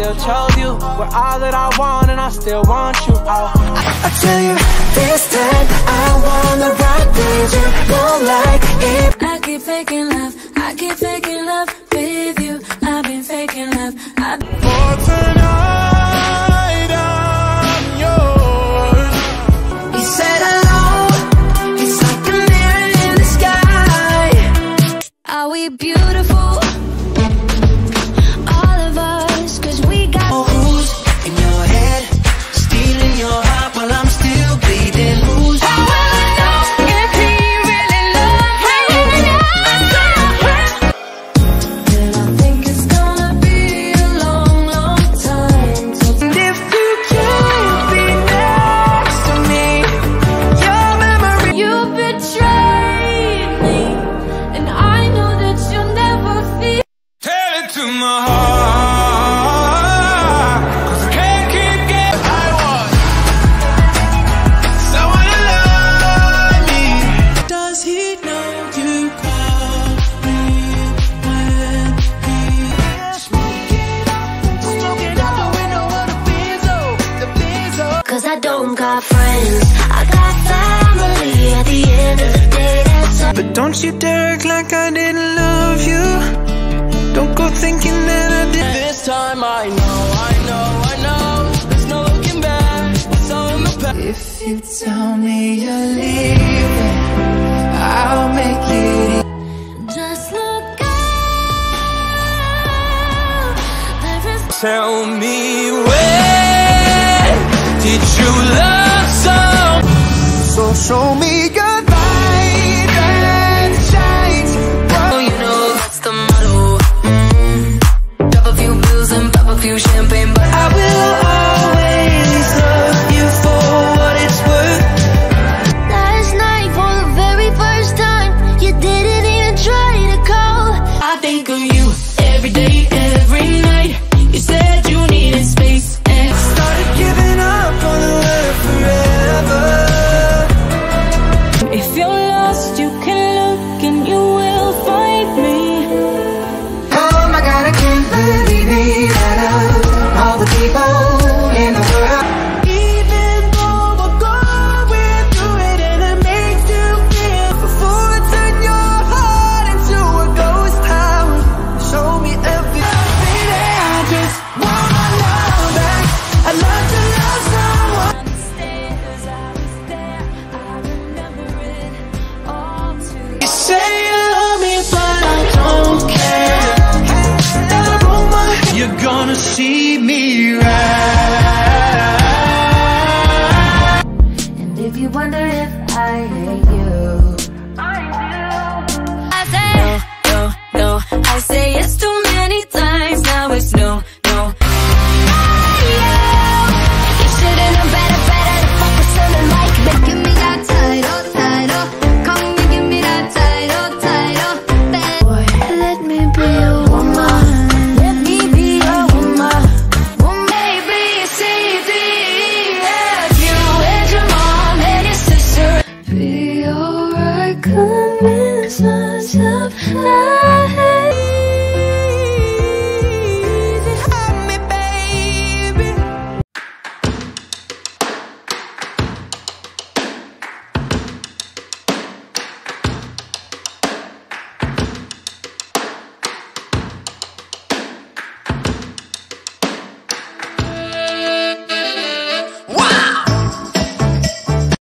still chose you. We're all that I want, and I still want you. Oh. I tell you this time I wanna rock with you. Don't like it. I keep faking love, I keep faking love with you. I've been faking love. I've For tonight, I'm yours. He said hello. He's like a mirror in the sky. Are we beautiful? Friends, I got family at the end of the day. That's all. But don't you dare act like I didn't love you. Don't go thinking that I did. This time I know, I know, I know. There's no looking back. It's all in the past. If you tell me you're leaving, I'll make it. Just look out. There is Tell me when did you love so? So show me your light and shines. Oh, you know that's the motto. Mm. Drop a few pills and pop a few champagne, but I will sister